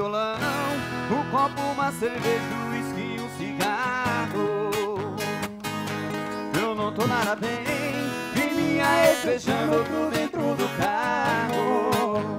violão, um copo, uma cerveja, um whisky e um cigarro. Eu não tô nada bem, vi minha ex beijando outro dentro do carro.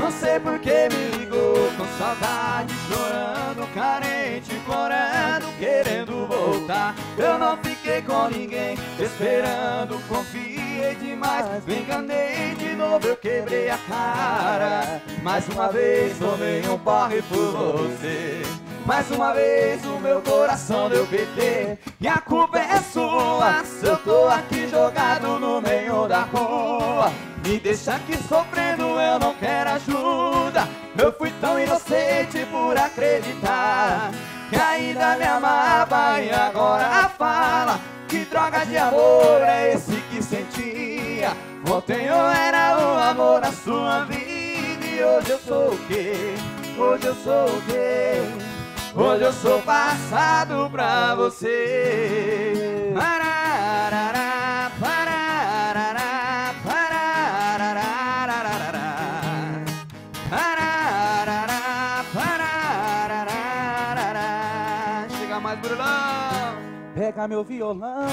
Não sei por que me ligou com saudade, chorando, carente, implorando, querendo voltar. Eu não fiquei com ninguém, esperando, confiei demais, me enganei de novo, eu quebrei a cara. Mais uma vez tomei um porre por você. Mais uma vez o meu coração deu PT. E a culpa é sua. Se eu tô aqui jogado no meio da rua Me deixa aqui sofrendo, eu não quero ajuda. Eu fui tão inocente por acreditar Que ainda me amava e agora fala Que droga de amor é esse que sentia. Ontem eu era o amor da sua vida Hoje eu sou o quê? Hoje eu sou o quê? Hoje eu sou passado pra você. Pararará, pararará, pararará, pararará, pararará. Chega mais, Brunão. Pega meu violão,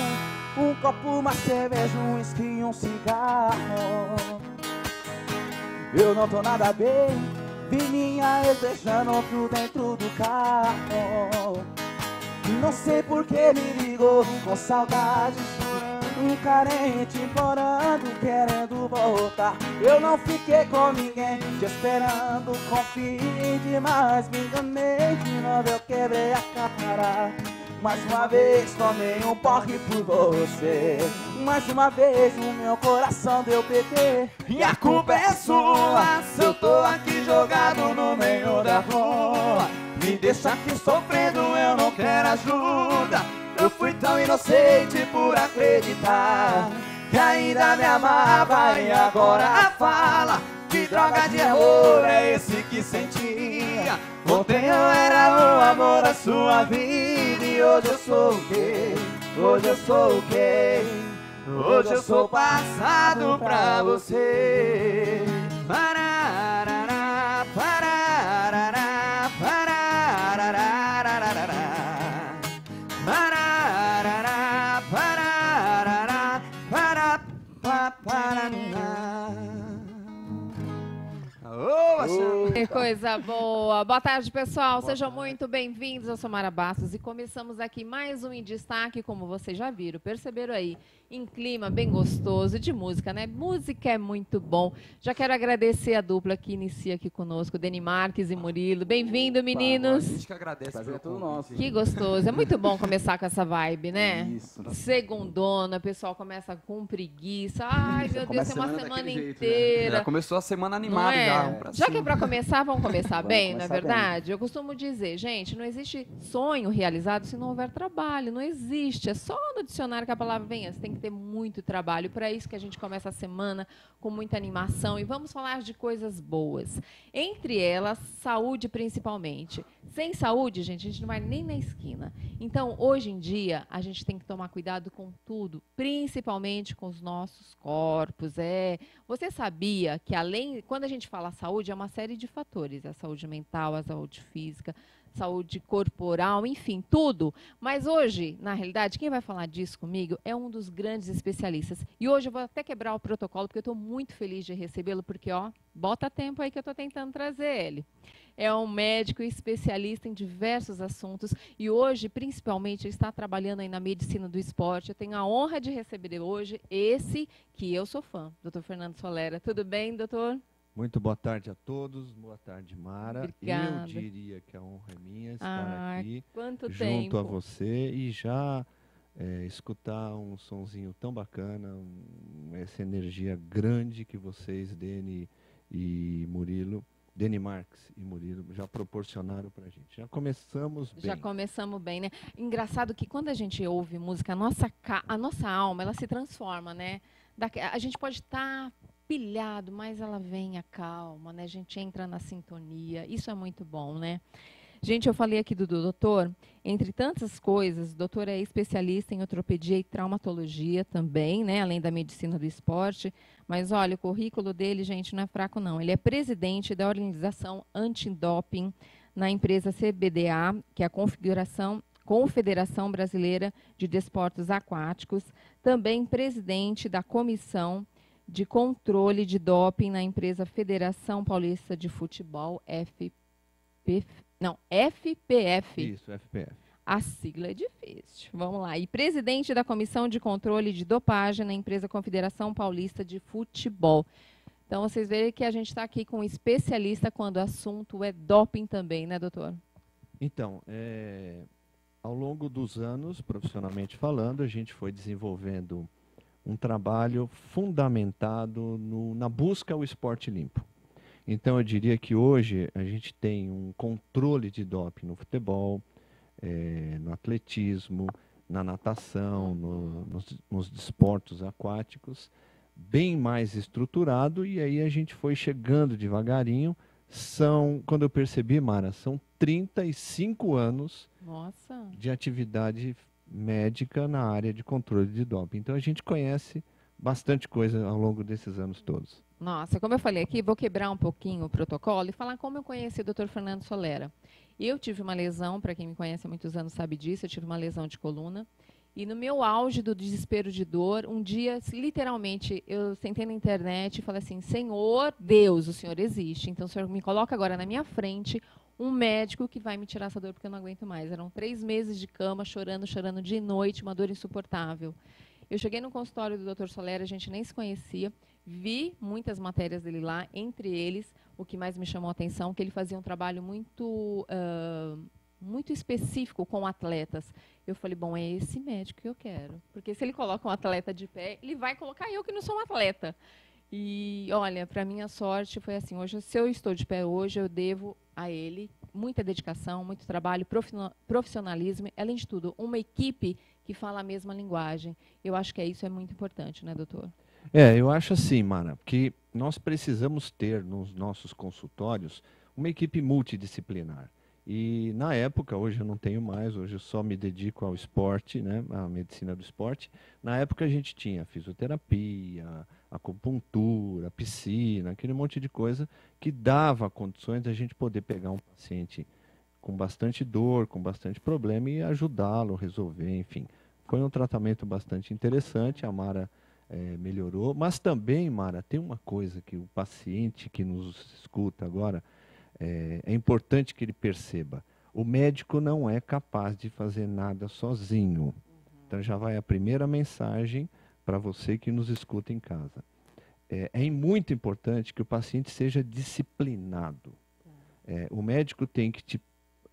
um copo, uma cerveja, um uísque e um cigarro. Eu não tô nada bem, vi minha ex beijando outro dentro do carro. Não sei por que me ligou com saudade, um carente implorando, querendo voltar. Eu não fiquei com ninguém, te esperando, confiei demais, me enganei de novo, eu quebrei a cara. Mais uma vez tomei um porre por você. Mais uma vez o meu coração deu PT. E a culpa é sua se eu tô aqui jogado no meio da rua. Me deixa aqui sofrendo, eu não quero ajuda. Eu fui tão inocente por acreditar que ainda me amava e agora fala que droga de amor é esse que sentia? Ontem eu era o amor da sua vida hoje eu sou quê? Hoje eu sou quê? Hoje eu sou passado pra você. Pararará, Que coisa boa! Boa tarde, pessoal. Sejam muito bem-vindos. Eu sou Mara Bastos e começamos aqui mais um em destaque, como vocês já viram, perceberam aí, em clima bem gostoso de música, né? Música é muito bom. Já quero agradecer a dupla que inicia aqui conosco, Deni Marques e Murilo. Bem-vindo, A meninos. gente que agradece. Prazer é todo convite. nosso. Que gostoso. É muito bom começar com essa vibe, né? Isso. Segundona, o pessoal começa com preguiça. Ai, meu Deus, tem uma a semana semana daquele jeito, né? inteira. Já começou a semana animada é? já. pra Já que é pra começar, vamos começar Vamos bem, não é começar verdade? Eu costumo dizer, gente, não existe sonho realizado se não houver trabalho. Não existe. É só no dicionário que a palavra vem. antes. tem que ter muito trabalho. Para isso que a gente começa a semana com muita animação. E vamos falar de coisas boas. Entre elas, saúde principalmente. Sem saúde, gente, a gente não vai nem na esquina. Então, hoje em dia, a gente tem que tomar cuidado com tudo, principalmente com os nossos corpos. É, você sabia que além, quando a gente fala saúde, é uma série de fatores, a saúde mental, a saúde física, saúde corporal, enfim, tudo. Mas hoje, na realidade, quem vai falar disso comigo é um dos grandes especialistas. E hoje eu vou até quebrar o protocolo, porque eu estou muito feliz de recebê-lo, porque, ó, bota tempo aí que eu estou tentando trazer ele. É um médico especialista em diversos assuntos e hoje, principalmente, ele está trabalhando aí na medicina do esporte. Eu tenho a honra de receber hoje esse que eu sou fã, doutor Fernando Solera. Tudo bem, doutor? Muito boa tarde a todos, boa tarde, Mara. Obrigada. Eu diria que a honra é minha estar Ah, aqui Quanto junto tempo? a você e já é, escutar um sonzinho tão bacana, um- essa energia grande que vocês, Deni e Murilo, Deni Marques e Murilo, já proporcionaram pra gente. Já começamos bem. Já começamos bem, né? Engraçado que quando a gente ouve música, a nossa, a nossa alma, ela se transforma, né? Daque- a gente pode estar pilhado, mas ela vem a calma, né? A gente entra na sintonia. Isso é muito bom, né? Gente, eu falei aqui do, do doutor, entre tantas coisas, o doutor é especialista em ortopedia e traumatologia também, né, além da medicina do esporte. Mas olha, o currículo dele, gente, não é fraco não. Ele é presidente da organização antidoping na empresa CBDA, que é a Configuração Confederação Brasileira de Desportos Aquáticos, também presidente da Comissão de Controle de Doping na empresa Federação Paulista de Futebol, FPF, não, FPF. Isso, FPF. A sigla é difícil. Vamos lá. E presidente da Comissão de Controle de Dopagem na empresa Confederação Paulista de Futebol. Então, vocês veem que a gente está aqui com um especialista quando o assunto é doping também, né, doutor? Então, é, ao longo dos anos, profissionalmente falando, a gente foi desenvolvendo um trabalho fundamentado no, na busca ao esporte limpo. Então, eu diria que hoje a gente tem um controle de doping no futebol, é, no atletismo, na natação, no, nos, nos desportos aquáticos, bem mais estruturado, e aí a gente foi chegando devagarinho. São, quando eu percebi, Mara, são 35 anos Nossa. de atividade médica na área de controle de doping. Então a gente conhece bastante coisa ao longo desses anos todos. Nossa, como eu falei aqui, vou quebrar um pouquinho o protocolo e falar como eu conheci o Dr. Fernando Solera. Eu tive uma lesão, para quem me conhece há muitos anos sabe disso, eu tive uma lesão de coluna. E no meu auge do desespero de dor, um dia, literalmente, eu sentei na internet e falei assim: Senhor Deus, o Senhor existe. Então, o Senhor me coloca agora na minha frente um médico que vai me tirar essa dor porque eu não aguento mais. Eram três meses de cama, chorando, chorando de noite, uma dor insuportável. Eu cheguei no consultório do Dr. Solera, a gente nem se conhecia, vi muitas matérias dele lá, entre eles, o que mais me chamou a atenção, que ele fazia um trabalho muito, uh, muito específico com atletas. Eu falei, bom, é esse médico que eu quero. Porque se ele coloca um atleta de pé, ele vai colocar eu que não sou um atleta. E, olha, para minha sorte foi assim, hoje, se eu estou de pé hoje, eu devo a ele muita dedicação, muito trabalho, profissionalismo, além de tudo, uma equipe que fala a mesma linguagem. Eu acho que é isso é muito importante, né, doutor? É, eu acho assim, Mara, que nós precisamos ter nos nossos consultórios uma equipe multidisciplinar. E na época, hoje eu não tenho mais, hoje eu só me dedico ao esporte, né, à medicina do esporte. Na época a gente tinha fisioterapia, acupuntura, piscina, aquele monte de coisa que dava condições da gente poder pegar um paciente com bastante dor, com bastante problema e ajudá-lo a resolver, enfim. Foi um tratamento bastante interessante, a Mara é, melhorou, mas também, Mara, tem uma coisa que o paciente que nos escuta agora, é, é importante que ele perceba. O médico não é capaz de fazer nada sozinho. Então já vai a primeira mensagem para você que nos escuta em casa. É, é, muito importante que o paciente seja disciplinado. É, o médico tem que te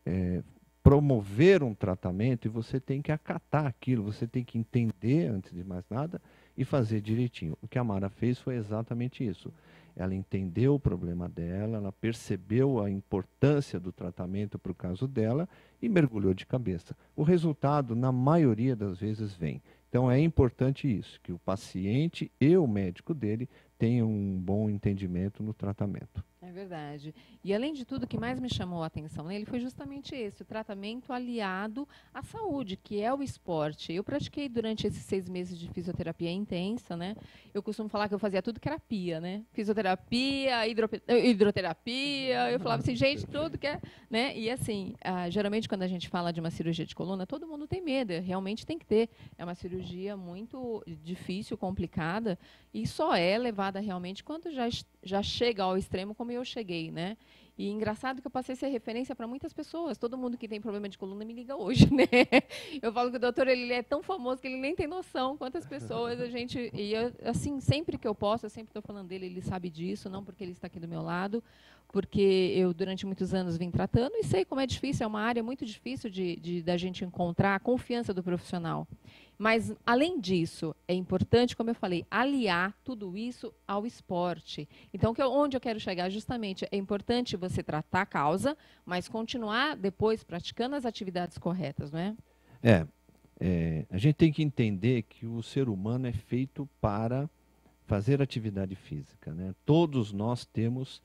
é, promover um tratamento e você tem que acatar aquilo, você tem que entender, antes de mais nada, e fazer direitinho. O que a Mara fez foi exatamente isso. Ela entendeu o problema dela, ela percebeu a importância do tratamento para o caso dela e mergulhou de cabeça. O resultado, na maioria das vezes, vem. Então é importante isso, que o paciente e o médico dele tenham um bom entendimento no tratamento. É verdade. E além de tudo, o que mais me chamou a atenção nele foi justamente esse, o tratamento aliado à saúde, que é o esporte. Eu pratiquei durante esses seis meses de fisioterapia intensa, né? Eu costumo falar que eu fazia tudo que era pia, né? Fisioterapia, hidroterapia, eu falava assim, gente, tudo que é, né? E assim, ah, geralmente quando a gente fala de uma cirurgia de coluna, todo mundo tem medo, realmente tem que ter. É uma cirurgia muito difícil, complicada, e só é levada realmente quando já, já chega ao extremo como eu cheguei, né? E engraçado que eu passei a ser referência para muitas pessoas. Todo mundo que tem problema de coluna me liga hoje, né? Eu falo que o doutor ele é tão famoso que ele nem tem noção quantas pessoas a gente. E eu, assim, sempre que eu posso, eu sempre estou falando dele, ele sabe disso, não porque ele está aqui do meu lado, porque eu durante muitos anos vim tratando e sei como é difícil, é uma área muito difícil de, de da gente encontrar a confiança do profissional. Mas, além disso, é importante, como eu falei, aliar tudo isso ao esporte. Então, que eu, onde eu quero chegar? Justamente, é importante você tratar a causa, mas continuar depois praticando as atividades corretas, não é? É. é a gente tem que entender que o ser humano é feito para fazer atividade física. Né? Todos nós temos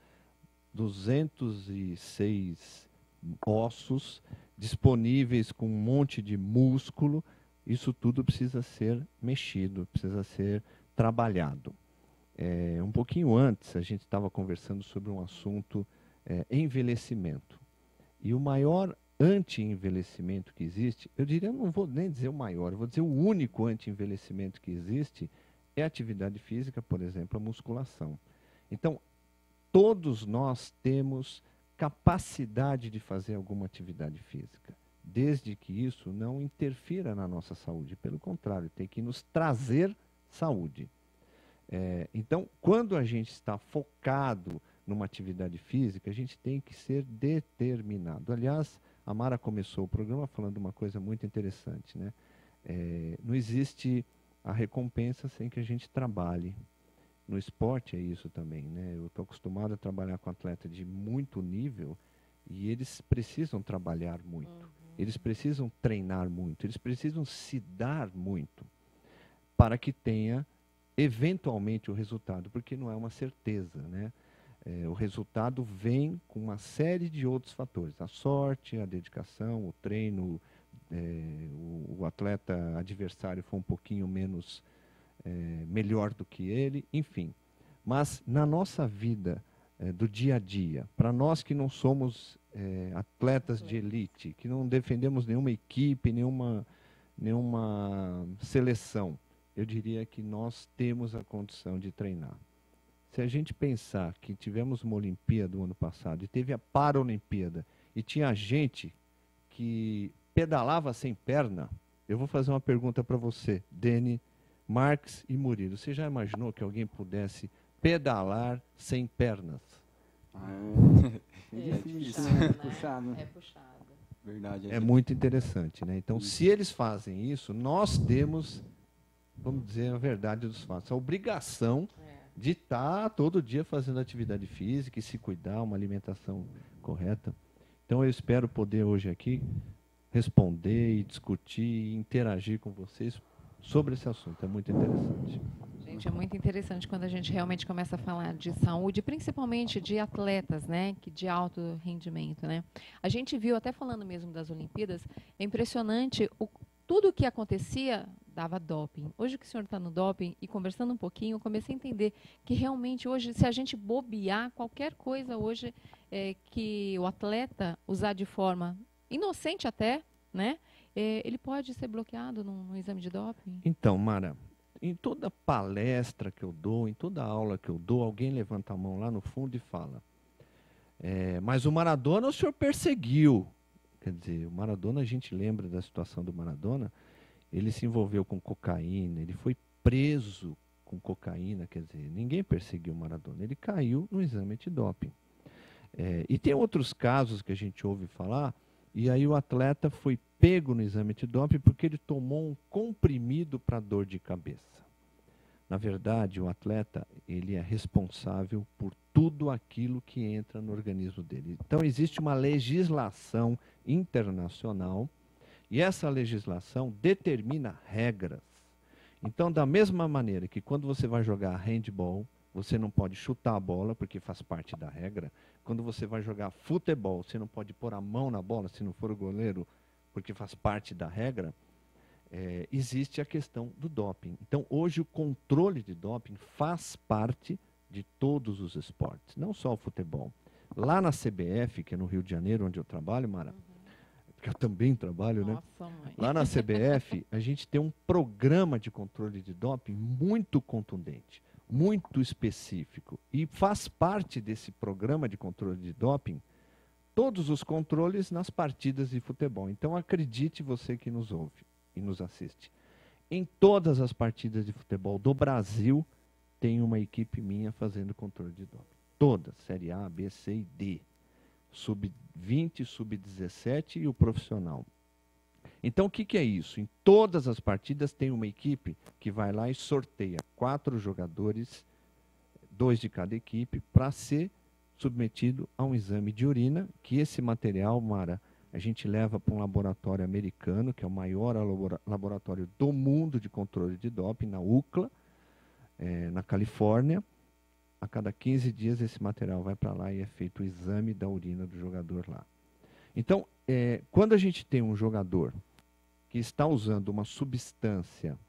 206 ossos, disponíveis com um monte de músculo. Isso tudo precisa ser mexido, precisa ser trabalhado. É, um pouquinho antes, a gente estava conversando sobre um assunto é, envelhecimento. E o maior anti-envelhecimento que existe, eu diria, não vou nem dizer o maior, vou dizer o único anti-envelhecimento que existe é a atividade física, por exemplo, a musculação. Então, todos nós temos capacidade de fazer alguma atividade física, desde que isso não interfira na nossa saúde. Pelo contrário, tem que nos trazer saúde. É, então, quando a gente está focado numa atividade física, a gente tem que ser determinado. Aliás, a Mara começou o programa falando uma coisa muito interessante, né? É, não existe a recompensa sem que a gente trabalhe. No esporte é isso também, né? Eu estou acostumado a trabalhar com atleta de muito nível e eles precisam trabalhar muito. Uhum. Eles precisam treinar muito, eles precisam se dar muito para que tenha eventualmente o resultado, porque não é uma certeza, né? É, o resultado vem com uma série de outros fatores: a sorte, a dedicação, o treino, é, o, o, atleta adversário foi um pouquinho menos é, melhor do que ele, enfim. Mas na nossa vida é, do dia a dia, para nós que não somos é, atletas de elite, que não defendemos nenhuma equipe, nenhuma, nenhuma seleção, eu diria que nós temos a condição de treinar. Se a gente pensar que tivemos uma Olimpíada no ano passado e teve a Paralimpíada e tinha gente que pedalava sem perna, eu vou fazer uma pergunta para você, Dene, Marx e Murilo. Você já imaginou que alguém pudesse pedalar sem pernas? Ah, é, é, difícil, é puxado, né? É puxado. Verdade, é, é muito interessante, né? Então, se eles fazem isso, nós temos, vamos dizer a verdade dos fatos, a obrigação de estar todo dia fazendo atividade física e se cuidar, uma alimentação correta. Então eu espero poder hoje aqui responder e discutir e interagir com vocês sobre esse assunto. É muito interessante. Gente, é muito interessante quando a gente realmente começa a falar de saúde, principalmente de atletas, né, que de alto rendimento, né? A gente viu até falando mesmo das Olimpíadas, é impressionante o tudo o que acontecia dava doping. Hoje que o senhor está no doping e conversando um pouquinho, eu comecei a entender que realmente hoje, se a gente bobear qualquer coisa hoje é, que o atleta usar de forma inocente até, né, é, ele pode ser bloqueado no, no exame de doping? Então, Mara, em toda palestra que eu dou, em toda aula que eu dou, alguém levanta a mão lá no fundo e fala: é, Mas o Maradona o senhor perseguiu. Quer dizer, o Maradona, a gente lembra da situação do Maradona, ele se envolveu com cocaína, ele foi preso com cocaína, quer dizer, ninguém perseguiu o Maradona, ele caiu no exame de doping. É, e tem outros casos que a gente ouve falar, e aí o atleta foi pego no exame de doping porque ele tomou um comprimido para dor de cabeça. Na verdade, o atleta ele é responsável por tudo aquilo que entra no organismo dele. Então existe uma legislação internacional e essa legislação determina regras. Então, da mesma maneira que quando você vai jogar handball, você não pode chutar a bola, porque faz parte da regra. Quando você vai jogar futebol, você não pode pôr a mão na bola, se não for o goleiro, porque faz parte da regra. É, existe a questão do doping. Então, hoje, o controle de doping faz parte de todos os esportes, não só o futebol. Lá na CBF, que é no Rio de Janeiro, onde eu trabalho, Mara, uhum que eu também trabalho, né? Nossa, né? Mãe. Lá na CBF, a gente tem um programa de controle de doping muito contundente, muito específico. E faz parte desse programa de controle de doping todos os controles nas partidas de futebol. Então acredite você que nos ouve e nos assiste. Em todas as partidas de futebol do Brasil, tem uma equipe minha fazendo controle de doping. Todas, Série A, B, C e D sub-20, sub-17 e o profissional. Então, o que, que, é isso? Em todas as partidas tem uma equipe que vai lá e sorteia quatro jogadores, dois de cada equipe, para ser submetido a um exame de urina, que esse material, Mara, a gente leva para um laboratório americano, que é o maior laboratório do mundo de controle de doping, na UCLA, é, na Califórnia, a cada 15 dias esse material vai para lá e é feito o exame da urina do jogador lá. Então, é, quando a gente tem um jogador que está usando uma substância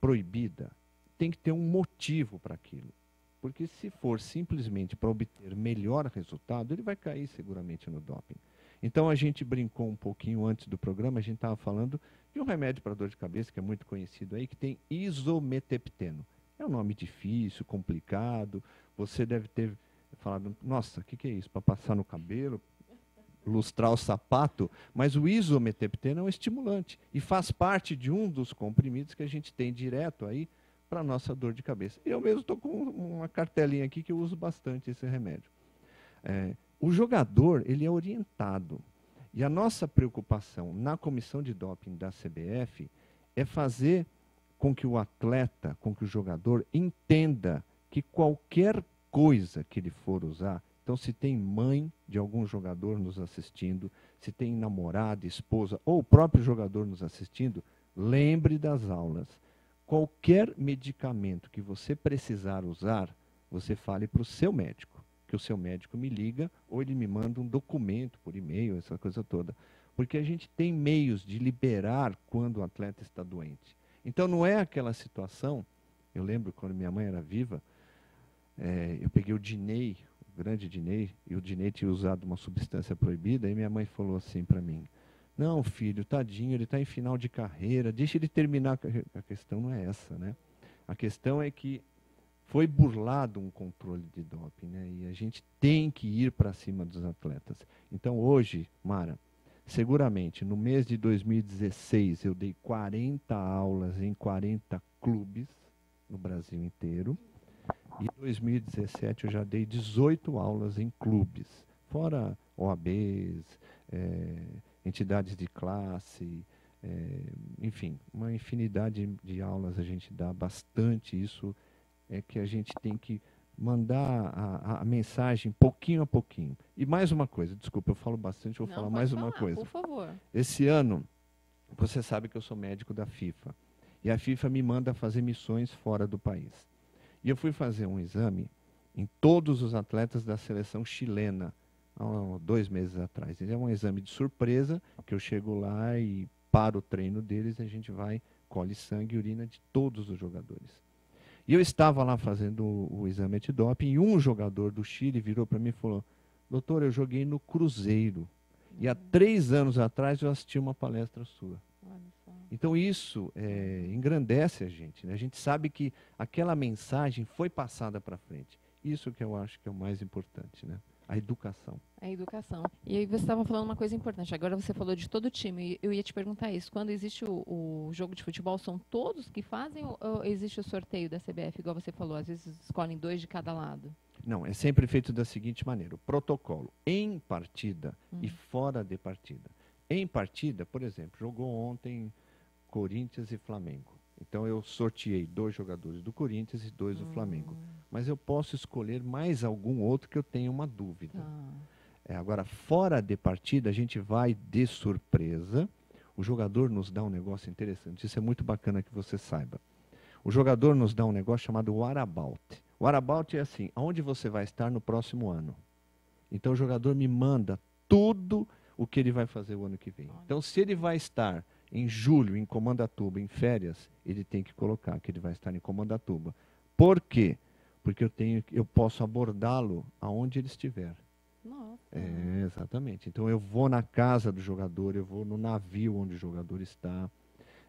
proibida, tem que ter um motivo para aquilo. Porque se for simplesmente para obter melhor resultado, ele vai cair seguramente no doping. Então a gente brincou um pouquinho antes do programa, a gente estava falando de um remédio para dor de cabeça que é muito conhecido aí, que tem isometepteno. É um nome difícil, complicado. Você deve ter falado, nossa, o que, que é isso? Para passar no cabelo, lustrar o sapato, mas o isometepteno é um estimulante e faz parte de um dos comprimidos que a gente tem direto aí para a nossa dor de cabeça. Eu mesmo estou com uma cartelinha aqui que eu uso bastante esse remédio. É, o jogador, ele é orientado. E a nossa preocupação na comissão de doping da CBF é fazer com que o atleta, com que o jogador entenda que qualquer coisa que ele for usar, então se tem mãe de algum jogador nos assistindo, se tem namorada, esposa ou o próprio jogador nos assistindo, lembre das aulas qualquer medicamento que você precisar usar, você fale para o seu médico, que o seu médico me liga ou ele me manda um documento por e-mail, essa coisa toda. Porque a gente tem meios de liberar quando o atleta está doente. Então não é aquela situação, eu lembro quando minha mãe era viva, é, eu peguei o Dinei, grande Dinei, e o Dinei tinha usado uma substância proibida, e minha mãe falou assim para mim, não, filho, tadinho, ele está em final de carreira, deixa ele terminar. A questão não é essa, né? A questão é que foi burlado um controle de doping, né? E a gente tem que ir para cima dos atletas. Então hoje, Mara, seguramente no mês de 2016 eu dei 40 aulas em 40 clubes no Brasil inteiro. E em 2017 eu já dei 18 aulas em clubes, fora OABs, é, entidades de classe, é, enfim, uma infinidade de aulas a gente dá bastante. Isso é que a gente tem que mandar a, a, mensagem pouquinho a pouquinho. E mais uma coisa, desculpa, eu falo bastante, vou Não, falar mais falar, uma coisa. Por favor. Esse ano, você sabe que eu sou médico da FIFA. E a FIFA me manda fazer missões fora do país. E eu fui fazer um exame em todos os atletas da seleção chilena há dois meses atrás. É um exame de surpresa que eu chego lá e para o treino deles a gente vai, colhe sangue e urina de todos os jogadores. E eu estava lá fazendo o, o exame antidoping e um jogador do Chile virou para mim e falou: Doutor, eu joguei no Cruzeiro. E há três anos atrás eu assisti uma palestra sua. Então isso é, engrandece a gente. Né? A gente sabe que aquela mensagem foi passada para frente. Isso que eu acho que é o mais importante. Né? A educação. A educação. E aí você estava falando uma coisa importante. Agora você falou de todo o time. Eu ia te perguntar isso. Quando existe o, o jogo de futebol, são todos que fazem ou, ou, existe o sorteio da CBF, igual você falou? Às vezes escolhem dois de cada lado. Não, é sempre feito da seguinte maneira: o protocolo em partida hum. e fora de partida. Em partida, por exemplo, jogou ontem Corinthians e Flamengo. Então eu sorteei dois jogadores do Corinthians e dois do Flamengo. Hum. Mas eu posso escolher mais algum outro que eu tenha uma dúvida. Ah. É, agora, fora de partida, a gente vai de surpresa. O jogador nos dá um negócio interessante. Isso é muito bacana que você saiba. O jogador nos dá um negócio chamado Warabout. O Warabout é assim: aonde você vai estar no próximo ano? Então o jogador me manda tudo o que ele vai fazer o ano que vem. Então, se ele vai estar em julho em Comandatuba, em férias, ele tem que colocar que ele vai estar em Comandatuba. Por quê? Porque eu, tenho, eu posso abordá-lo aonde ele estiver. Nossa. É, exatamente. Então eu vou na casa do jogador, eu vou no navio onde o jogador está.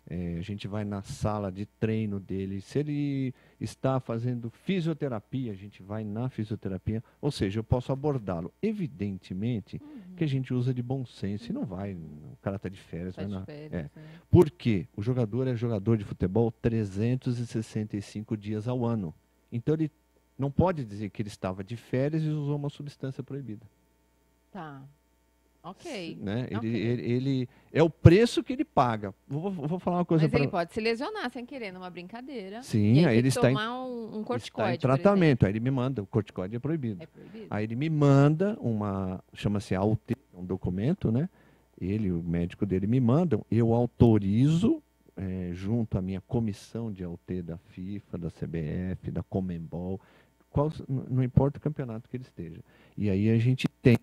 É, a gente vai na sala de treino dele. Se ele está fazendo fisioterapia, a gente vai na fisioterapia. Ou seja, eu posso abordá-lo. Evidentemente uhum. que a gente usa de bom senso e não vai. O cara está de férias. Tá vai de na, férias, é. é. Por quê? O jogador é jogador de futebol 365 dias ao ano. Então ele não pode dizer que ele estava de férias e usou uma substância proibida. Tá. Ok. Né? Ele, Ok. ele, ele- é o preço que ele paga. Vou, vou falar uma coisa Mas ele para pode se lesionar sem querer numa brincadeira. Sim, aí aí ele está em- tomar um, um corticoide. está em tratamento. Aí ele me manda, o corticoide é proibido. É proibido? Aí ele me manda uma, chama-se AUT, um documento, né? Ele, o médico dele me mandam, eu autorizo, eh, junto à minha comissão de AUT da FIFA, da CBF, da Comembol, qual, não importa o campeonato que ele esteja. E aí a gente tem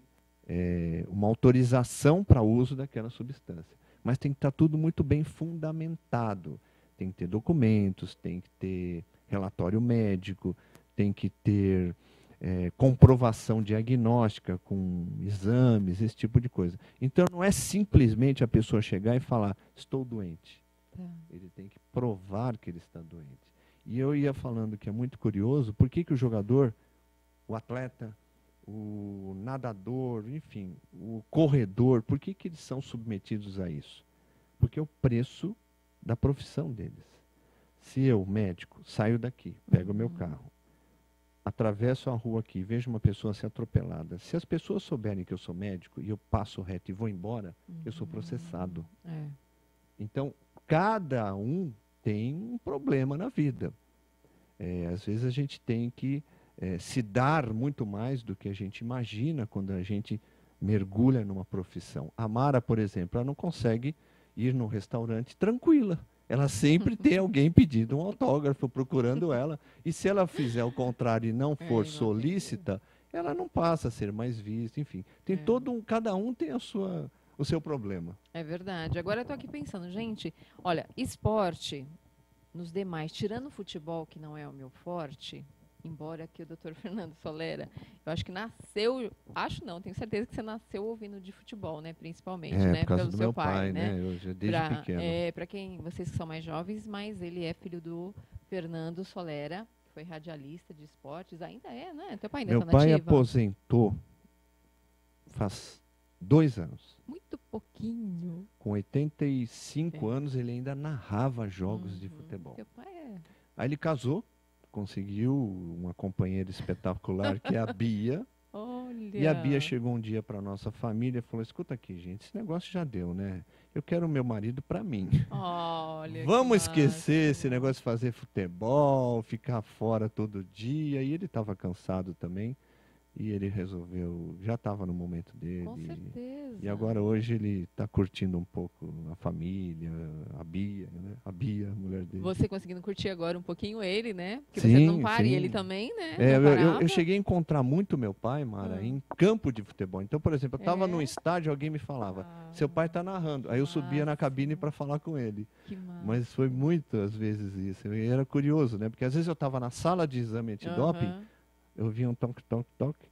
é, uma autorização para uso daquela substância. Mas tem que estar tudo muito bem fundamentado. Tem que ter documentos, tem que ter relatório médico, tem que ter é, comprovação diagnóstica com exames, esse tipo de coisa. Então não é simplesmente a pessoa chegar e falar, estou doente. Tá. Ele tem que provar que ele está doente. E eu ia falando que é muito curioso, por que, que o jogador, o atleta, o nadador, enfim, o corredor, por que, que eles são submetidos a isso? Porque é o preço da profissão deles. Se eu, médico, saio daqui, pego o meu uhum. carro, atravesso a rua aqui, vejo uma pessoa ser atropelada, se as pessoas souberem que eu sou médico e eu passo reto e vou embora, uhum. eu sou processado. É. Então, cada um tem um problema na vida. É, às vezes a gente tem que é, se dar muito mais do que a gente imagina quando a gente mergulha numa profissão. A Mara, por exemplo, ela não consegue ir num restaurante tranquila. Ela sempre tem alguém pedindo um autógrafo, procurando ela. E se ela fizer o contrário e não é, for solícita, ela não passa a ser mais vista. Enfim, tem é. todo um, cada um tem a sua, o seu problema. É verdade. Agora eu estou aqui pensando, gente, olha, esporte nos demais, tirando o futebol, que não é o meu forte, embora que o doutor Fernando Solera, eu acho que nasceu, acho não, tenho certeza que você nasceu ouvindo de futebol, né, principalmente, é, né, pelo do seu pai, pai né? né? Eu já desde pra, pequeno. É, para quem vocês que são mais jovens, mas ele é filho do Fernando Solera, que foi radialista de esportes, ainda é, né? Teu pai ainda Meu tá pai aposentou faz dois anos. Muito pouquinho. Com 85 é. anos ele ainda narrava jogos uhum. de futebol. Teu pai é. Aí ele casou conseguiu uma companheira espetacular que é a Bia. Olha. E a Bia chegou um dia para nossa família e falou: "Escuta aqui, gente, esse negócio já deu, né? Eu quero o meu marido para mim. Olha. Vamos esquecer massa. esse negócio de fazer futebol, ficar fora todo dia". E ele estava cansado também. E ele resolveu, já estava no momento dele. Com certeza. E agora hoje ele está curtindo um pouco a família, a Bia, né? A Bia, a mulher dele. Você conseguindo curtir agora um pouquinho ele, né? Porque sim, você não para sim. e ele também, né? É, eu, eu, eu, cheguei a encontrar muito meu pai, Mara, hum. em campo de futebol. Então, por exemplo, eu estava é? num estádio, alguém me falava, ah, seu pai está narrando. Aí eu subia na cabine para falar com ele. Que Mas foi muitas vezes isso. E era curioso, né? Porque às vezes eu estava na sala de exame antidoping, uhum eu via um toque, toque, toque,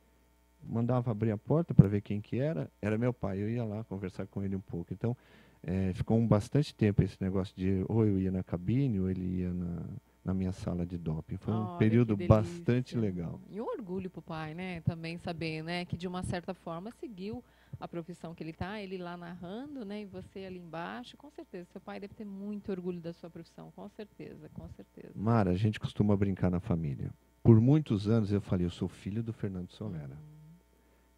mandava abrir a porta para ver quem que era, era meu pai. Eu ia lá conversar com ele um pouco. Então, é, ficou um bastante tempo esse negócio de ou eu ia na cabine ou ele ia na, na minha sala de doping. Foi um período bastante legal. E um orgulho para o pai, né? Também saber, né, que de uma certa forma seguiu a profissão que ele está, ele lá narrando, né, e você ali embaixo. Com certeza, seu pai deve ter muito orgulho da sua profissão, com certeza, com certeza. Mara, a gente costuma brincar na família por muitos anos eu falei, eu sou filho do Fernando Solera.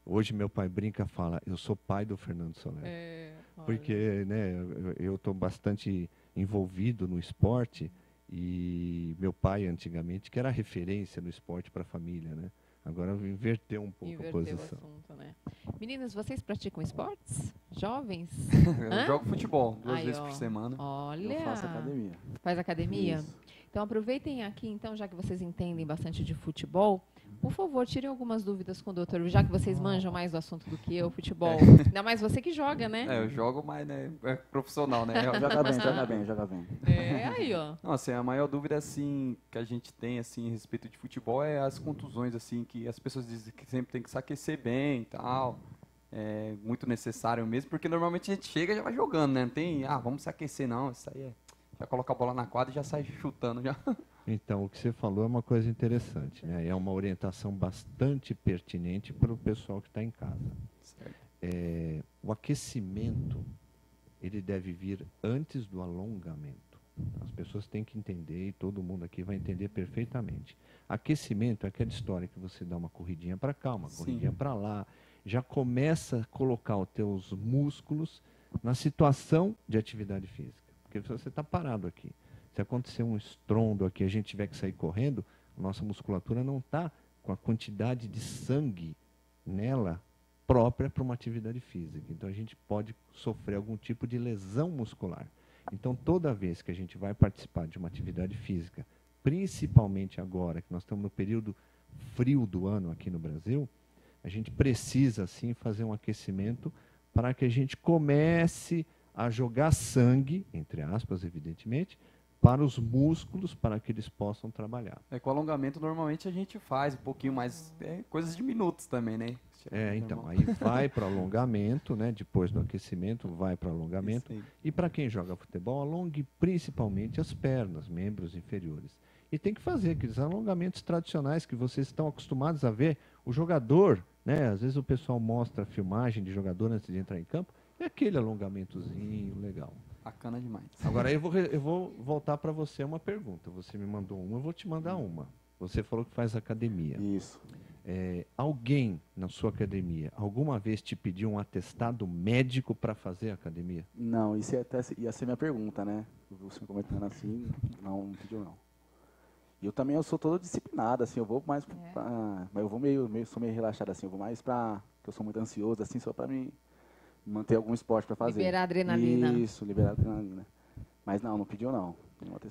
Hoje meu pai brinca e fala, eu sou pai do Fernando Solera. É, Porque né, eu estou bastante envolvido no esporte e meu pai antigamente, que era referência no esporte para a família, né? Agora inverteu um pouco Inverteu a posição. Assunto, né? Meninas, vocês praticam esportes? Jovens? eu jogo futebol duas Aí, vezes ó. por semana. Olha. Eu faço academia. Faz academia? Isso. Então aproveitem aqui, então, já que vocês entendem bastante de futebol, por favor, tirem algumas dúvidas com o doutor, já que vocês manjam mais do assunto do que eu, futebol. É. Ainda mais você que joga, né? É, eu jogo, mas né, é profissional, né? joga bem, joga bem, joga bem. É, aí, ó. Não, assim, a maior dúvida, assim, que a gente tem, assim, a respeito de futebol é as contusões, assim, que as pessoas dizem que sempre tem que se aquecer bem e tal. É muito necessário mesmo, porque normalmente a gente chega e já vai jogando, né? Não tem, ah, vamos se aquecer, não. Isso aí é já coloca a bola na quadra e já sai chutando já. Então, o que você falou é uma coisa interessante, né? É uma orientação bastante pertinente para o pessoal que está em casa. É, o aquecimento, ele deve vir antes do alongamento. As pessoas têm que entender, e todo mundo aqui vai entender perfeitamente. Aquecimento é aquela história que você dá uma corridinha para cá, uma Sim. corridinha para lá, já começa a colocar os teus músculos na situação de atividade física. Porque você está parado aqui, se acontecer um estrondo aqui, a gente tiver que sair correndo, nossa musculatura não está com a quantidade de sangue nela própria para uma atividade física. Então a gente pode sofrer algum tipo de lesão muscular. Então toda vez que a gente vai participar de uma atividade física, principalmente agora que nós estamos no período frio do ano aqui no Brasil, a gente precisa sim fazer um aquecimento para que a gente comece a jogar sangue, entre aspas, evidentemente, para os músculos para que eles possam trabalhar. É, com alongamento normalmente a gente faz um pouquinho mais, é, coisas de minutos também, né? É, então, aí vai para alongamento, né? Depois do aquecimento, vai para alongamento. E para quem joga futebol, alongue principalmente as pernas, membros inferiores. E tem que fazer aqueles alongamentos tradicionais que vocês estão acostumados a ver. O jogador, né? Às vezes o pessoal mostra a filmagem de jogador antes de entrar em campo. É aquele alongamentozinho legal. Bacana demais. Agora eu vou, eu vou voltar para você uma pergunta. Você me mandou uma, eu vou te mandar uma. Você falou que faz academia. Isso. É, alguém na sua academia alguma vez te pediu um atestado médico para fazer academia? Não, isso ia, até, ia ser minha pergunta, né? Você comentando assim, não, não pediu não. E eu também eu sou todo disciplinado, assim, eu vou mais é. pra, mas eu vou meio, meio, sou meio relaxado assim, eu vou mais para que eu sou muito ansioso assim, só para me manter algum esporte para fazer. Liberar adrenalina. Isso, liberar adrenalina. Mas não, não pediu não.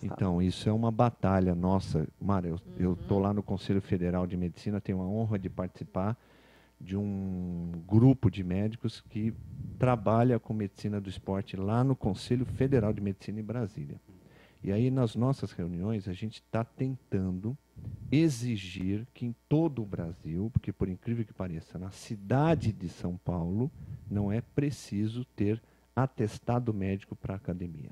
Então, isso é uma batalha nossa. Mara, eu estou uhum. lá no Conselho Federal de Medicina, tenho a honra de participar de um grupo de médicos que trabalha com medicina do esporte lá no Conselho Federal de Medicina em Brasília. E aí, nas nossas reuniões, a gente está tentando exigir que em todo o Brasil, porque por incrível que pareça, na cidade de São Paulo, não é preciso ter atestado médico para academia.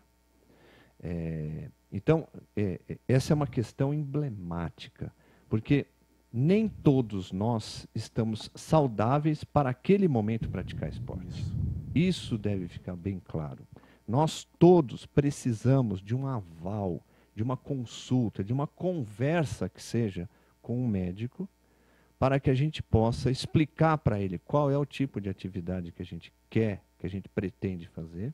É, então, é, é, essa é uma questão emblemática, porque nem todos nós estamos saudáveis para aquele momento praticar esporte. Isso deve ficar bem claro. Nós todos precisamos de um aval, de uma consulta, de uma conversa que seja com um médico, para que a gente possa explicar para ele qual é o tipo de atividade que a gente quer, que a gente pretende fazer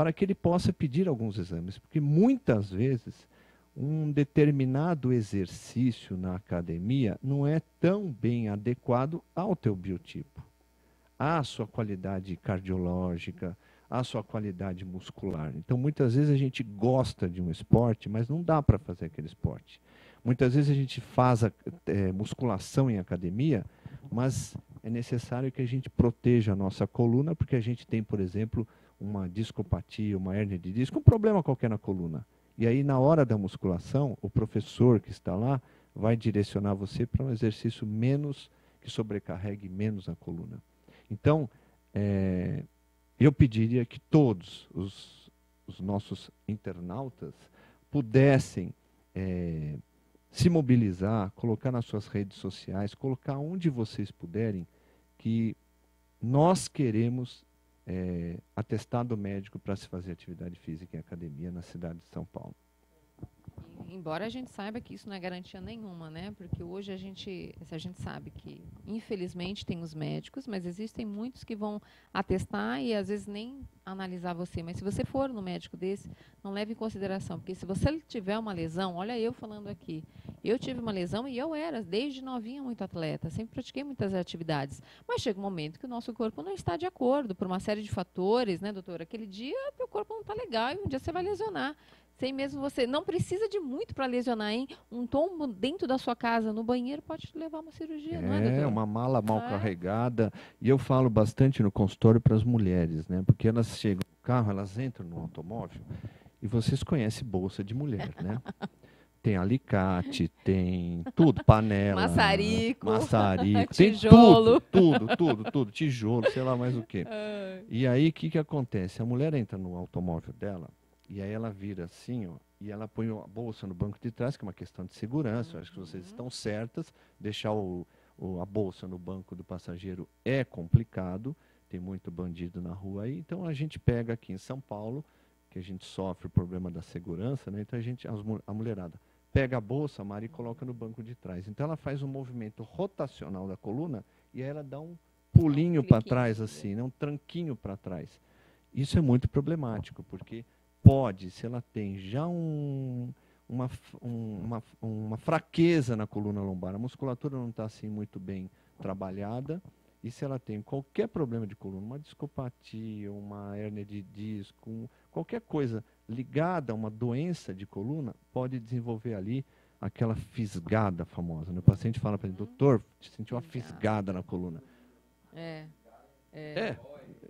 para que ele possa pedir alguns exames, porque muitas vezes um determinado exercício na academia não é tão bem adequado ao teu biotipo, à sua qualidade cardiológica, à sua qualidade muscular. Então, muitas vezes a gente gosta de um esporte, mas não dá para fazer aquele esporte. Muitas vezes a gente faz a, é, musculação em academia, mas é necessário que a gente proteja a nossa coluna, porque a gente tem, por exemplo, uma discopatia, uma hérnia de disco, um problema qualquer na coluna. E aí, na hora da musculação, o professor que está lá vai direcionar você para um exercício menos, que sobrecarregue menos a coluna. Então, é, eu pediria que todos os, os nossos internautas pudessem é, se mobilizar, colocar nas suas redes sociais, colocar onde vocês puderem, que nós queremos é, atestado médico para se fazer atividade física em academia na cidade de São Paulo. Embora a gente saiba que isso não é garantia nenhuma, né? Porque hoje a gente, a gente sabe que, infelizmente, tem os médicos, mas existem muitos que vão atestar e às vezes nem analisar você. Mas se você for no médico desse, não leve em consideração, porque se você tiver uma lesão, olha eu falando aqui, eu tive uma lesão e eu era, desde novinha, muito atleta, sempre pratiquei muitas atividades. Mas chega um momento que o nosso corpo não está de acordo, por uma série de fatores, né, doutora? Aquele dia, o corpo não está legal e um dia você vai lesionar. Sem mesmo você. Não precisa de muito para lesionar, hein? Um tombo dentro da sua casa, no banheiro, pode te levar a uma cirurgia, é, não é? É, uma mala mal é. carregada. E eu falo bastante no consultório para as mulheres, né? Porque elas chegam no carro, elas entram no automóvel e vocês conhecem bolsa de mulher, né? Tem alicate, tem tudo, panela, maçarico, maçarico tem tudo, tudo, tudo, tudo, tijolo, sei lá mais o que. E aí o que que acontece? A mulher entra no automóvel dela e aí ela vira assim, ó, e ela põe a bolsa no banco de trás, que é uma questão de segurança. Uhum. acho que vocês uhum. estão certas. Deixar o, o, a bolsa no banco do passageiro é complicado. Tem muito bandido na rua aí. Então a gente pega aqui em São Paulo, que a gente sofre o problema da segurança, né? Então a gente, a mulherada pega a bolsa, a Mari, e coloca no banco de trás. Então ela faz um movimento rotacional da coluna e aí ela dá um pulinho um para trás, assim, né? um tranquinho para trás. Isso é muito problemático, porque pode, se ela tem já um, uma, um, uma, uma fraqueza na coluna lombar, a musculatura não está assim muito bem trabalhada, e se ela tem qualquer problema de coluna, uma discopatia, uma hérnia de disco, qualquer coisa ligada a uma doença de coluna, pode desenvolver ali aquela fisgada famosa. Né? O paciente fala para ele, doutor, senti uma fisgada na coluna. É. É,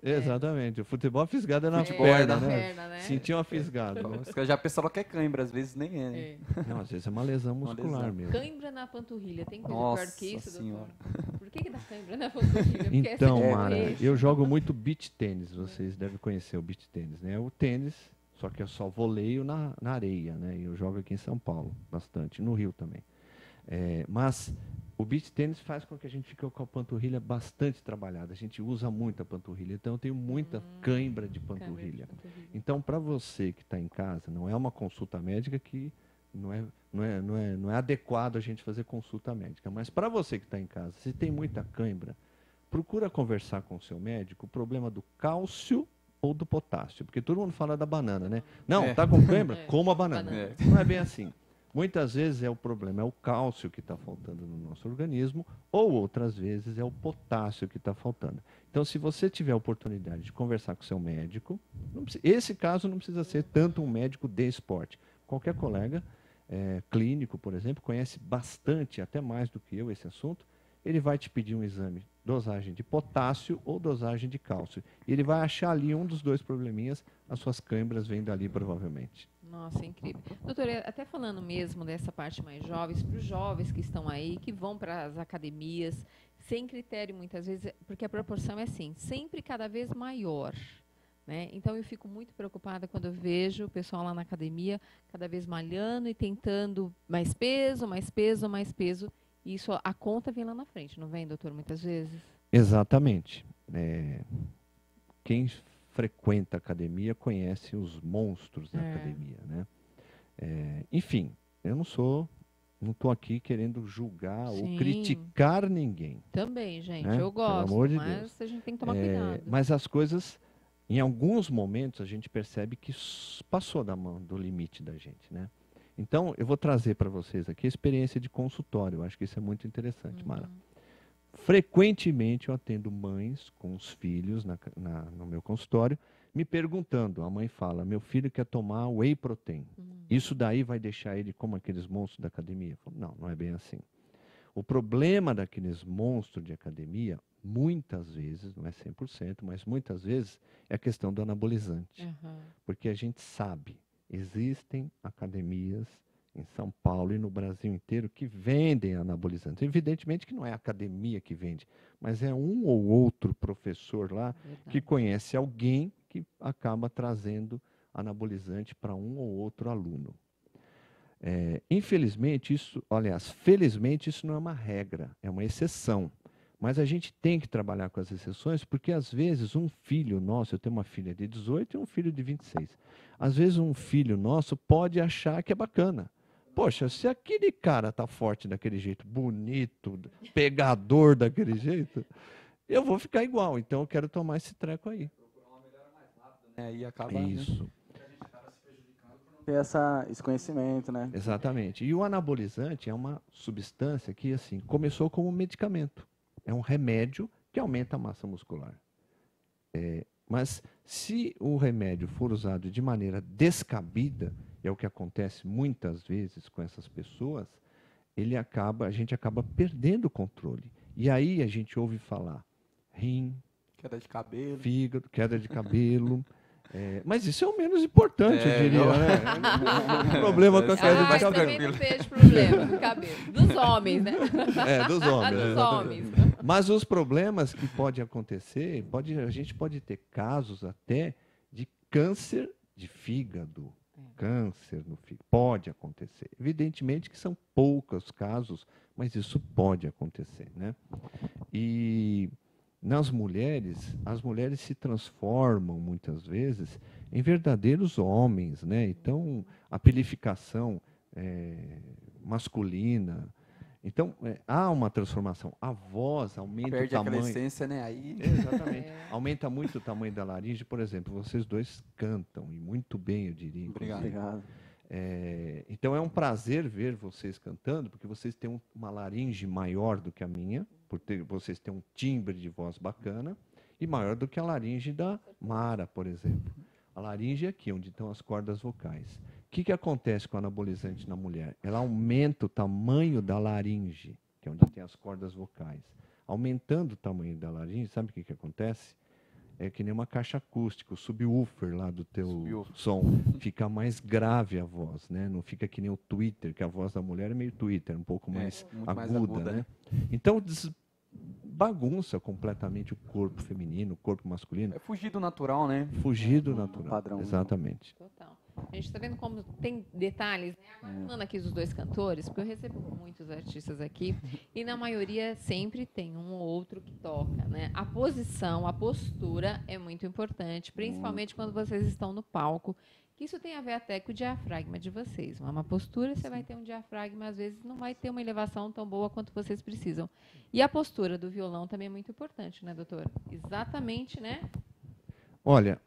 exatamente. O futebol fisgada é na Futebol é, perna, na né? perna, né? Sentiu uma fisgada. né? Os caras já pensaram que é cãibra, às vezes nem é. né? É. Não, às vezes é uma lesão Uma muscular lesão. mesmo. Cãibra na panturrilha. Tem coisa Nossa pior do que isso, senhora. doutor? Por que, que dá cãibra na panturrilha? Porque essa Então, é Mara, eu jogo muito beach tênis. Vocês devem conhecer o beach tênis, né? O tênis, só que eu só voleio na, na areia, né? E eu jogo aqui em São Paulo, bastante, no Rio também. É, mas o beach tênis faz com que a gente fique com a panturrilha bastante trabalhada. A gente usa muito a panturrilha, então eu tenho muita cãibra de Cãibra de panturrilha. panturrilha. Então, para você que está em casa, não é uma consulta médica que não é, não é, não é, não é adequado a gente fazer consulta médica. Mas para você que está em casa, se tem muita cãibra, procura conversar com o seu médico o problema do cálcio ou do potássio. Porque todo mundo fala da banana, né? Não, É. tá com cãibra? É, Coma a banana. banana. É. Não é bem assim. Muitas vezes é o problema, é o cálcio que está faltando no nosso organismo, ou outras vezes é o potássio que está faltando. Então, se você tiver a oportunidade de conversar com seu médico, precisa- esse caso não precisa ser tanto um médico de esporte. Qualquer colega eh, clínico, por exemplo, conhece bastante, até mais do que eu, esse assunto. Ele vai te pedir um exame, dosagem de potássio ou dosagem de cálcio. E ele vai achar ali um dos dois probleminhas, as suas câimbras vêm dali provavelmente. Nossa, incrível. Doutora, até falando mesmo dessa parte mais jovens, para os jovens que estão aí, que vão para as academias, sem critério muitas vezes, porque a proporção é assim, sempre cada vez maior. Né? Então eu fico muito preocupada quando eu vejo o pessoal lá na academia cada vez malhando e tentando mais peso, mais peso, mais peso. E isso a conta vem lá na frente, não vem, doutor, muitas vezes? Exatamente. É, quem frequenta a academia conhece os monstros da É. academia, né? É, enfim, eu não sou, não estou aqui querendo julgar ou Sim. criticar ninguém. Também, gente, Né? eu Pelo gosto, amor de mas Deus. a gente tem que tomar É, cuidado. mas as coisas, em alguns momentos, a gente percebe que passou da mão do limite da gente, né? Então, eu vou trazer para vocês aqui a experiência de consultório. Eu acho que isso é muito interessante, Mara. Uhum. Frequentemente eu atendo mães com os filhos na na- no meu consultório, me perguntando. A mãe fala: meu filho quer tomar whey protein. Uhum. Isso daí vai deixar ele como aqueles monstros da academia? Falo, não, não é bem assim. O problema daqueles monstros de academia, muitas vezes, não é 100%, mas muitas vezes, é a questão do anabolizante. Aham. Porque a gente sabe, existem academias em São Paulo e no Brasil inteiro que vendem anabolizantes. Evidentemente que não é a academia que vende, mas é um ou outro professor lá que Verdade. conhece alguém que acaba trazendo anabolizante para um ou outro aluno. É, infelizmente, isso, aliás, felizmente, isso não é uma regra, é uma exceção. Mas a gente tem que trabalhar com as exceções, porque às vezes um filho nosso, eu tenho uma filha de 18 e um filho de 26. Às vezes um filho nosso pode achar que é bacana. Poxa, se aquele cara tá forte daquele jeito, bonito, pegador daquele jeito, eu vou ficar igual. Então eu quero tomar esse treco aí. É, e acaba. né? Isso. Ter essa, esse conhecimento, né? Exatamente. E o anabolizante é uma substância que, assim, começou como medicamento. É um remédio que aumenta a massa muscular. É, mas se o remédio for usado de maneira descabida, é o que acontece muitas vezes com essas pessoas, ele acaba, a gente acaba perdendo o controle. E aí a gente ouve falar rim, Queda de cabelo. fígado, queda de cabelo. é, mas isso é o menos importante, eu É, diria. não. Né? O problema com a queda Ah, de cabelo. também não vejo problema com o cabelo. Dos homens, né? É, dos homens. Dos homens. Mas os problemas que pode acontecer, pode, a gente pode ter casos até de câncer de fígado. Câncer no fígado. Pode acontecer. Evidentemente que são poucos casos, mas isso pode acontecer. Né? E nas mulheres, as mulheres se transformam muitas vezes em verdadeiros homens. Né? Então, a pelificação é, masculina. Então, é, há uma transformação. A voz aumenta Perde o tamanho. essência, né? Aí. Exatamente. É. Aumenta muito o tamanho da laringe. Por exemplo, vocês dois cantam, e muito bem, eu diria. inclusive. Obrigado. Obrigado. É, então é um prazer ver vocês cantando, porque vocês têm um- uma laringe maior do que a minha, por ter, vocês têm um timbre de voz bacana, e maior do que a laringe da Mara, por exemplo. A laringe é aqui, onde estão as cordas vocais. Que, que acontece com o anabolizante na mulher? Ela aumenta o tamanho da laringe, que é onde tem as cordas vocais. Aumentando o tamanho da laringe, sabe o que, que acontece? É que nem uma caixa acústica, o subwoofer lá do teu Subwoofer. som. Fica mais grave a voz, né? Não fica que nem o Twitter, que a voz da mulher é meio Twitter, um pouco É, mais muito mais aguda, aguda, né? Então des- bagunça completamente o corpo feminino, o corpo masculino. É fugir do natural, né? Fugir do natural. Padrão. Exatamente. Total. A gente está vendo como tem detalhes, né? Agora falando aqui dos dois cantores, porque eu recebo muitos artistas aqui, e na maioria sempre tem um ou outro que toca, né? A posição, a postura é muito importante, principalmente quando vocês estão no palco, que isso tem a ver até com o diafragma de vocês. Uma postura, você vai ter um diafragma, às vezes não vai ter uma elevação tão boa quanto vocês precisam. E a postura do violão também é muito importante, né, doutor? Exatamente, né? Olha,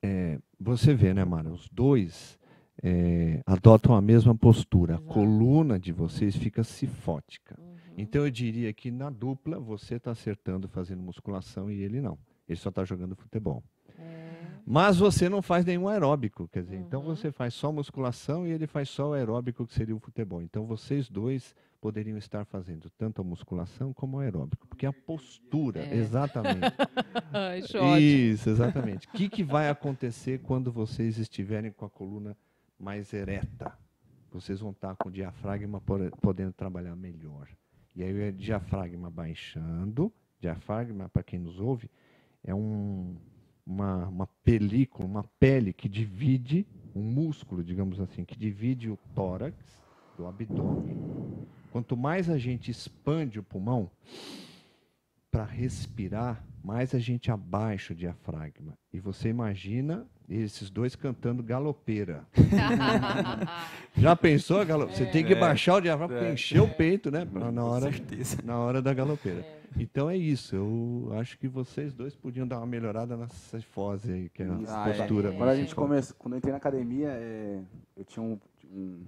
é, você vê, né, Mara? Os dois é, adotam a mesma postura. A Exato. coluna de vocês fica cifótica. Uhum. Então eu diria que na dupla você está acertando fazendo musculação e ele não. Ele só está jogando futebol. É. Mas você não faz nenhum aeróbico, quer dizer, então Uhum. você faz só musculação e ele faz só o aeróbico, que seria o futebol. Então vocês dois poderiam estar fazendo tanto a musculação como o aeróbico, porque a postura, É. exatamente. Isso, exatamente. O que, que vai acontecer quando vocês estiverem com a coluna mais ereta? Vocês vão estar com o diafragma podendo trabalhar melhor. E aí o diafragma baixando. Diafragma, para quem nos ouve, é um, uma, uma película, uma pele que divide, um músculo, digamos assim, que divide o tórax do abdômen. Quanto mais a gente expande o pulmão, para respirar, mais a gente abaixa o diafragma. E você imagina esses dois cantando galopeira. Já pensou, galo... Você tem que É. baixar o diafragma para É. encher o peito, né? Pra, na, Com hora, certeza. na hora da galopeira. Então é isso. Eu acho que vocês dois podiam dar uma melhorada nessa fose aí, que é a Ah, é. postura. Quando a gente começou, quando eu entrei na academia, é, eu tinha um, um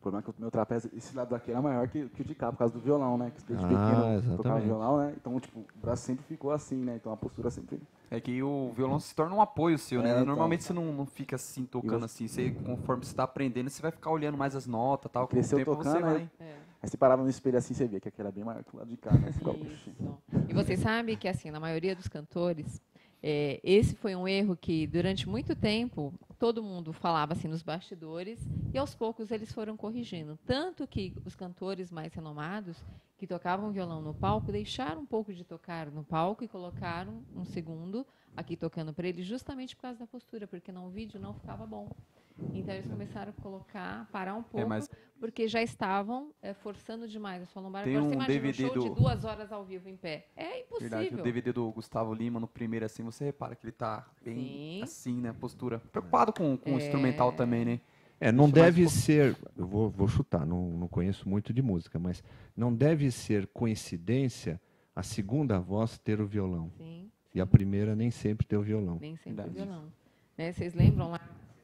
problema que o meu trapézio, esse lado daqui era maior que, que o de cá, por causa do violão, né? Que desde Ah, pequeno tocava violão, né? Então, tipo, o braço sempre ficou assim, né? Então a postura sempre. É que o violão se torna um apoio seu, É, né? então. Normalmente você não, não fica assim, tocando Eu- assim. Você, conforme você tá aprendendo, você vai ficar olhando mais as notas tal. Com o Cresceu tempo você tocando, vai... né? É. Aí você parava no espelho assim, você via que aquele era bem maior que o lado de cá, né? Você ficava, Isso. "Puxa". E vocês sabem que, assim, na maioria dos cantores, é, esse foi um erro que, durante muito tempo, todo mundo falava assim nos bastidores e, aos poucos, eles foram corrigindo. Tanto que os cantores mais renomados, que tocavam violão no palco, deixaram um pouco de tocar no palco e colocaram um segundo aqui tocando para eles, justamente por causa da postura, porque no vídeo não ficava bom. Então, eles começaram a colocar, parar um pouco, É, mas porque já estavam é, forçando demais a sua lombar. Tem Agora, você um imagina DVD um show de do- duas horas ao vivo em pé. É impossível. Verdade, o DVD do Gustavo Lima, no primeiro, assim, você repara que ele tá bem Sim. assim, né? Postura. Preocupado com, com o É. instrumental também, né? É, não Isso mais deve po- ser, eu vou, vou chutar, não, não conheço muito de música, mas não deve ser coincidência a segunda voz ter o violão Sim, e a primeira nem sempre ter o violão. nem sempre Verdade. violão. Né, vocês lembram lá?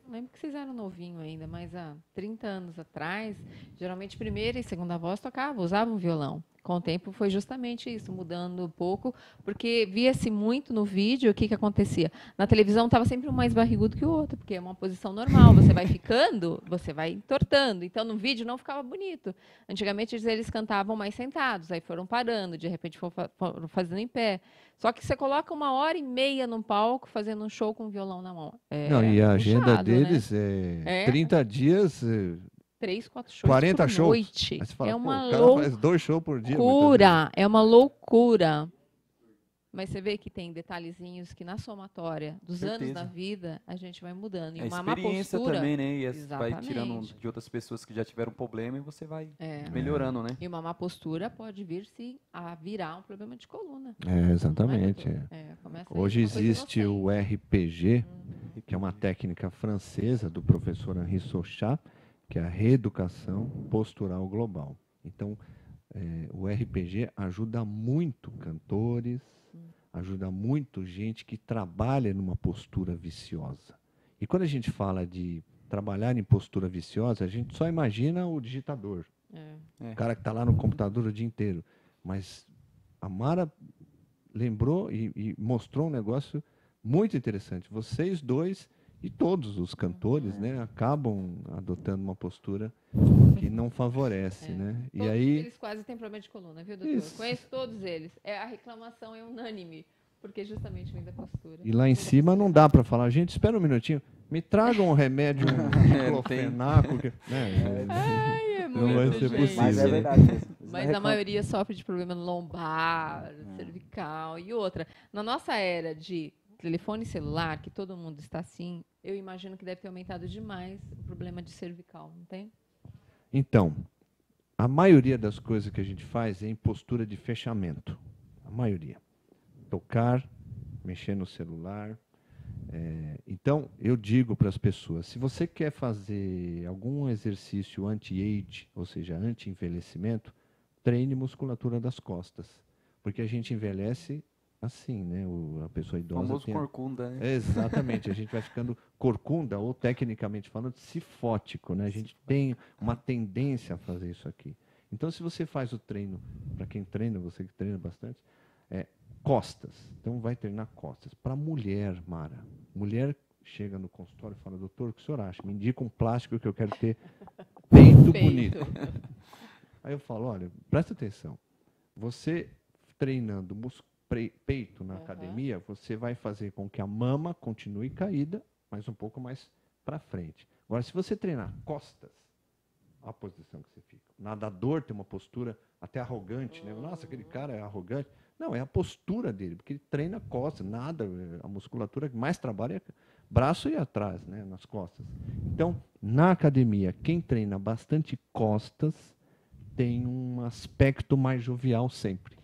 Lembro que vocês eram novinho ainda, mas há 30 anos atrás, geralmente primeira e segunda voz tocavam, usavam violão. Com o tempo foi justamente isso, mudando um pouco, porque via-se muito no vídeo o que, que acontecia. Na televisão estava sempre um mais barrigudo que o outro, porque é uma posição normal. Você vai ficando, você vai entortando. Então no vídeo não ficava bonito. Antigamente eles, cantavam mais sentados, aí foram parando, de repente foram, fa- foram fazendo em pé. Só que você coloca uma hora e meia num palco fazendo um show com um violão na mão. É não, e a agenda puxado, né? deles é, É. 30 dias, é, Três, quatro shows 40 por shows. noite. fala, é uma faz dois shows por dia. loucura. É uma loucura. Mas você vê que tem detalhezinhos que na somatória dos anos Certeza. da vida a gente vai mudando. E É uma má experiência postura. também, né? E as- vai Exatamente. tirando de outras pessoas que já tiveram problema e você vai É. melhorando, né? E uma má postura pode vir-se a virar um problema de coluna. É, exatamente. É. é? É, Hoje existe o RPG, Uhum. que é uma técnica francesa do professor Henri Sochat, que é a reeducação postural global. Então, eh, o RPG ajuda muito cantores, ajuda muito gente que trabalha numa postura viciosa. E quando a gente fala de trabalhar em postura viciosa, a gente só imagina o digitador, É. o cara que está lá no computador o dia inteiro. Mas a Mara lembrou e, e mostrou um negócio muito interessante. Vocês dois E todos os cantores, né, acabam adotando uma postura que não favorece, É. né? E Todos aí eles quase têm problema de coluna, viu, doutor? Isso. Conheço todos eles. É, a reclamação é unânime, porque justamente vem da postura. E lá em cima não dá para falar, gente, espera um minutinho, me tragam um remédio, um diclofenaco. que- né, Ai, é Não vai muito, ser gente. possível. Mas é verdade Mas a reclamam. maioria sofre de problema lombar, cervical e outra. Na nossa era de telefone celular, que todo mundo está assim, eu imagino que deve ter aumentado demais o problema de cervical, não tem? Então, a maioria das coisas que a gente faz é em postura de fechamento. A maioria. Tocar, mexer no celular. é, então, eu digo para as pessoas: se você quer fazer algum exercício anti-age, ou seja, anti-envelhecimento, treine musculatura das costas. Porque a gente envelhece assim, né? O- a pessoa O idosa famoso tem corcunda, né? Exatamente, a gente vai ficando corcunda, ou tecnicamente falando, cifótico, né? A gente tem uma tendência a fazer isso aqui. Então, se você faz o treino, para quem treina, você que treina bastante, é costas. Então, vai treinar costas. Para mulher, Mara, mulher chega no consultório e fala, doutor, o que o senhor acha? Me indica um plástico que eu quero ter peito bonito. Aí eu falo, olha, presta atenção. Você treinando mus- pre- peito na Aham. academia, você vai fazer com que a mama continue caída, mas um pouco mais para frente. Agora, se você treinar costas, a posição que você fica. O nadador tem uma postura até arrogante, né? Nossa, aquele cara é arrogante. Não, é a postura dele, porque ele treina costas, nada, a musculatura que mais trabalha é braço e atrás, né, nas costas. Então, na academia, quem treina bastante costas tem um aspecto mais jovial sempre.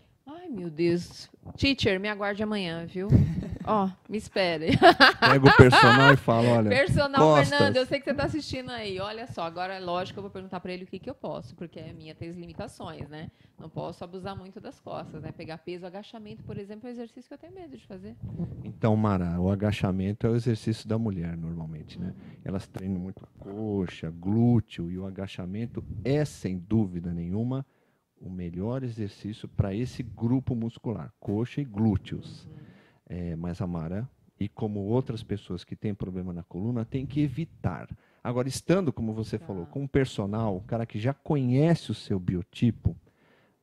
Ai, meu Deus. Teacher, me aguarde amanhã, viu? Ó, me espere. Pega o personal e fala, olha, Personal costas. Fernando, eu sei que você está assistindo aí. Olha só, agora é lógico que eu vou perguntar para ele o que, que eu posso, porque a minha tem as limitações, né? Não posso abusar muito das costas, né? Pegar peso, agachamento, por exemplo, é um exercício que eu tenho medo de fazer. Então, Mara, o agachamento é o exercício da mulher, normalmente, né? Elas treinam muito a coxa, glúteo, e o agachamento é, sem dúvida nenhuma, o melhor exercício para esse grupo muscular, coxa e glúteos. É, mas a Mara, e como outras pessoas que têm problema na coluna, tem que evitar. Agora, estando, como você Tá. falou, com um personal, um cara que já conhece o seu biotipo,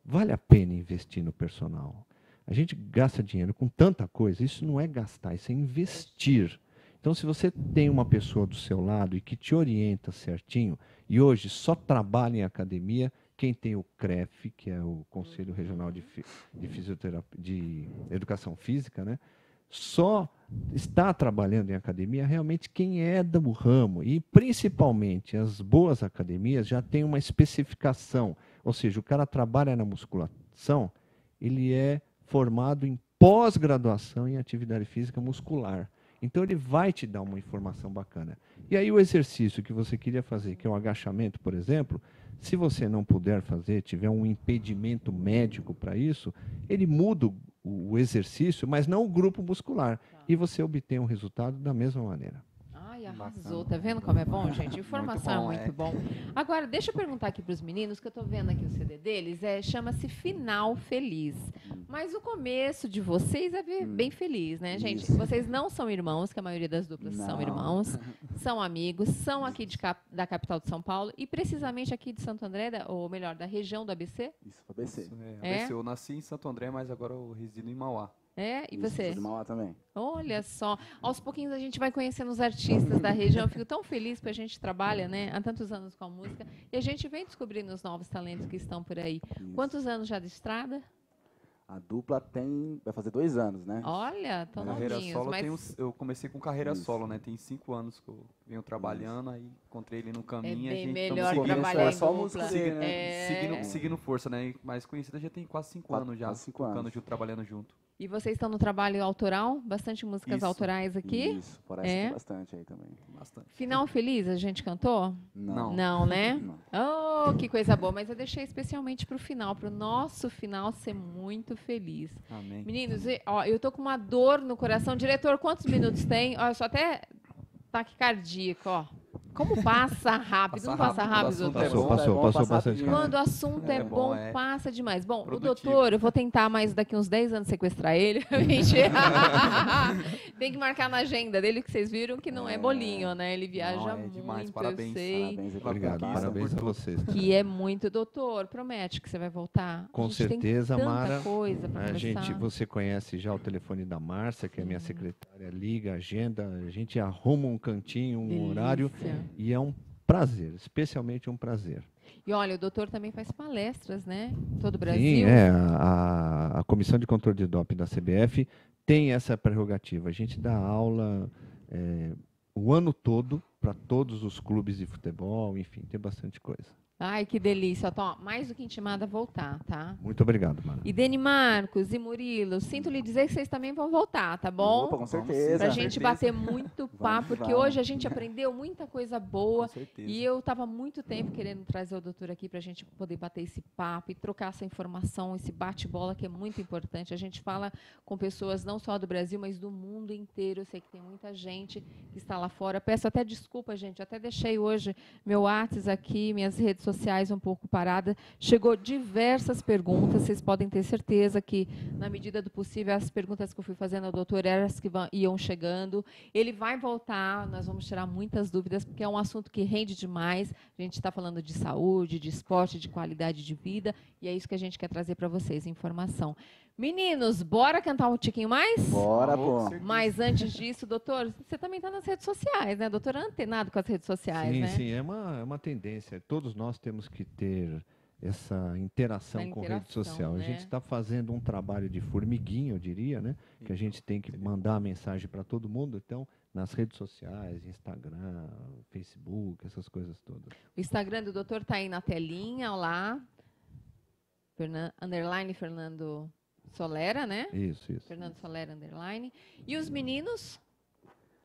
vale a pena investir no personal. A gente gasta dinheiro com tanta coisa, isso não é gastar, isso é investir. Então, se você tem uma pessoa do seu lado e que te orienta certinho, e hoje só trabalha em academia, quem tem o CREF, que é o Conselho Regional de, de Fisioterapia, de Educação Física, né? só está trabalhando em academia realmente quem é do ramo. E, principalmente, as boas academias já têm uma especificação. Ou seja, o cara trabalha na musculação, ele é formado em pós-graduação em atividade física muscular. Então, ele vai te dar uma informação bacana. E aí, o exercício que você queria fazer, que é o agachamento, por exemplo, se você não puder fazer, tiver um impedimento médico para isso, ele muda o, o exercício, mas não o grupo muscular. E você obtém um resultado da mesma maneira. Arrasou. Bacana. Tá vendo como é bom, gente? Informação bom, é muito é. bom. Agora, deixa eu perguntar aqui para os meninos, que eu tô vendo aqui o CD deles, é, chama-se Final Feliz. Mas o começo de vocês é be- bem feliz, né, gente? Isso. Vocês não são irmãos, que a maioria das duplas são Não. irmãos, são amigos, são aqui de cap- da capital de São Paulo e precisamente aqui de Santo André, da- ou melhor, da região do ABC. Isso, ABC. Isso, é, É? ABC. Eu nasci em Santo André, mas agora eu resido em Mauá. É? E Isso, você? sou de Mauá também. Olha só, aos pouquinhos a gente vai conhecendo os artistas da região. Eu fico tão feliz porque a gente trabalha, né, há tantos anos com a música e a gente vem descobrindo os novos talentos que estão por aí. Isso. Quantos anos já de estrada? A dupla tem. Vai fazer dois anos, né? Olha, tão carreira novinhos, solo, mas uns- eu comecei com carreira Isso. solo, né? Tem cinco anos que eu venho trabalhando, aí encontrei ele no é caminho. e a bem gente melhor seguindo, trabalhar é em só dupla. música dele, né? É. seguindo, seguindo força, né? Mais conhecida já tem quase cinco Quatro- anos já. quase cinco anos. junto, trabalhando junto. E vocês estão no trabalho autoral? Bastante músicas Isso. autorais aqui? Isso, parece É? bastante aí também. Bastante. Final Feliz a gente cantou? Não. Não, né? Não. Oh, que coisa boa. Mas eu deixei especialmente para o final, para o nosso final ser muito feliz. Amém. Meninos, ó, eu tô com uma dor no coração. Diretor, quantos minutos tem? Ó, eu sou até taquicardíaco, ó. Como passa rápido, Passa não passa rápido, doutor? Passou, passou, é passou bastante. Quando o assunto é, É bom, é passa demais. Bom, produtivo. o doutor, eu vou tentar mais daqui uns 10 anos sequestrar ele. Mentira. Tem que marcar na agenda dele, que vocês viram que não é, É. bolinho, né? Ele viaja Não, é muito, demais, eu parabéns, sei. Parabéns Obrigado, parabéns a vocês. Que é muito, doutor. Promete que você vai voltar. Com a gente certeza, tem tanta Mara. coisa pra A conversar. gente, você conhece já o telefone da Márcia, que é minha secretária, liga, agenda, a gente arruma um cantinho, um horário Delícia. E é um prazer, especialmente um prazer. E olha, o doutor também faz palestras, né? Em todo o Brasil. Sim, é, a, a Comissão de Controle de Doping da CBF tem essa prerrogativa. A gente dá aula é, o ano todo para todos os clubes de futebol, enfim, tem bastante coisa. Ai, que delícia. Tó, mais do que intimada a voltar, tá? Muito obrigado, Mara. E Deni Marcos e Murilo, sinto lhe dizer que vocês também vão voltar, tá bom? Opa, com certeza. Pra Com gente certeza. bater muito papo, porque vamos. hoje a gente aprendeu muita coisa boa. Com certeza. E eu estava muito tempo querendo trazer o doutor aqui para a gente poder bater esse papo e trocar essa informação, esse bate-bola que é muito importante. A gente fala com pessoas não só do Brasil, mas do mundo inteiro. Eu sei que tem muita gente que está lá fora. Peço até desculpa, gente. Eu até deixei hoje meu WhatsApp aqui, minhas redes sociais um pouco paradas. Chegou diversas perguntas. Vocês podem ter certeza que, na medida do possível, as perguntas que eu fui fazendo ao doutor eram as que iam chegando. Ele vai voltar, nós vamos tirar muitas dúvidas, porque é um assunto que rende demais. A gente está falando de saúde, de esporte, de qualidade de vida, e é isso que a gente quer trazer para vocês, informação. Meninos, bora cantar um tiquinho mais? Bora, pô. Mas antes disso, doutor, você também está nas redes sociais, né? Doutor é antenado com as redes sociais, sim, né? sim, é uma, é uma tendência. Todos nós temos que ter essa interação Essa com rede interação, social. A né? gente está fazendo um trabalho de formiguinha, eu diria, né? Que a gente tem que mandar a mensagem para todo mundo. Então, nas redes sociais, Instagram, Facebook, essas coisas todas. O Instagram do doutor está aí na telinha, ó lá. Fernan, underline Fernando Solera, né? Isso, isso. Fernando Solera, underline. E os meninos?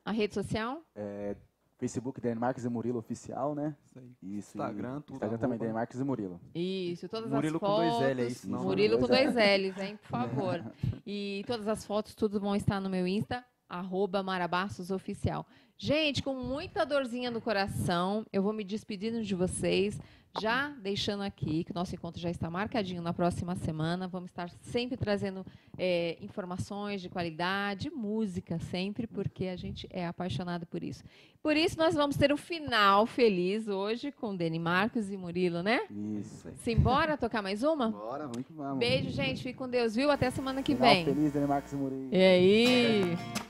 A rede social? É, Facebook, Dan Marques e Murilo Oficial, né? Isso aí. Isso. Instagram, e tudo, Instagram também, arroba. Dan Marques e Murilo. Isso, todas Murilo as com fotos. dois L, é isso, não? Murilo com Dois L's, hein, por favor. E todas as fotos, tudo vão estar no meu Insta, arroba Marabastos Oficial. Gente, com muita dorzinha no coração, eu vou me despedindo de vocês, já deixando aqui que o nosso encontro já está marcadinho na próxima semana. Vamos estar sempre trazendo é, informações de qualidade, música sempre, porque a gente é apaixonado por isso. Por isso, nós vamos ter um final feliz hoje com Deni Marcos e Murilo, né? Isso. Simbora tocar mais uma? Bora, vamos que vamos. Beijo, gente. Fique com Deus, viu? Até semana que Final vem. Feliz, Dan Marques e Murilo. E aí? E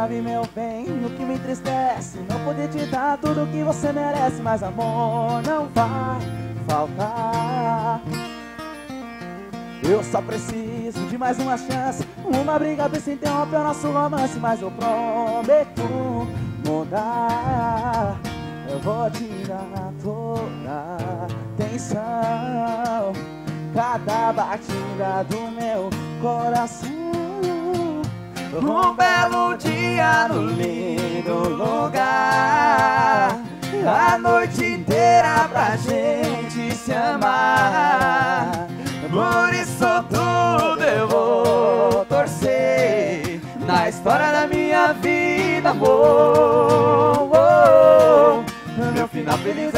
sabe, meu bem, o que me entristece? Não poder te dar tudo o que você merece Mas amor não vai faltar. Eu só preciso de mais uma chance Uma briga pra se interromper o nosso romance Mas eu prometo mudar. Eu vou te dar toda atenção Cada batida do meu coração um belo dia no lindo lugar A noite inteira pra gente se amar. Por isso tudo eu vou torcer Na história da minha vida, amor Meu final feliz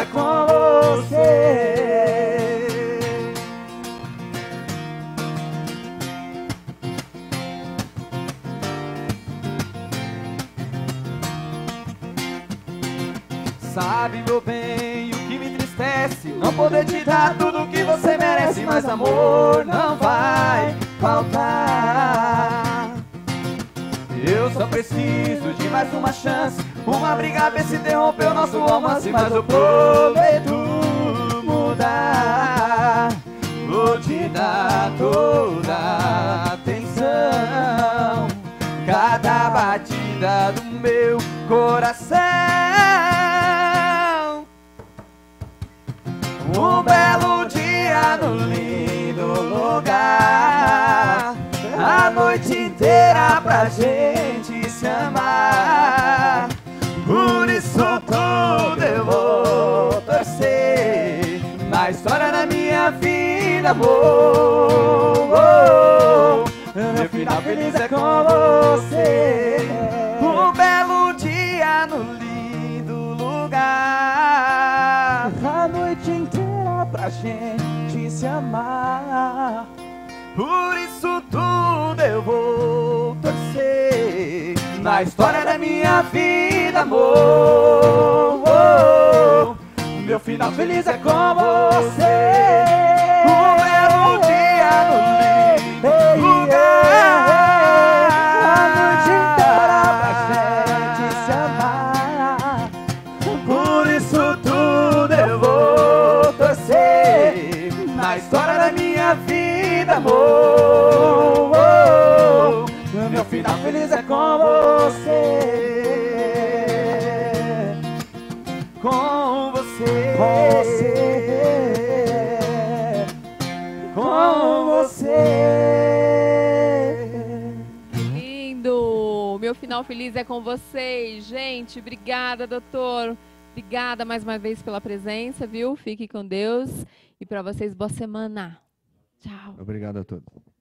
feliz é com vocês. Gente, obrigada, doutor. Obrigada mais uma vez pela presença, viu? Fique com Deus. E para vocês, boa semana. Tchau. Obrigado a todos.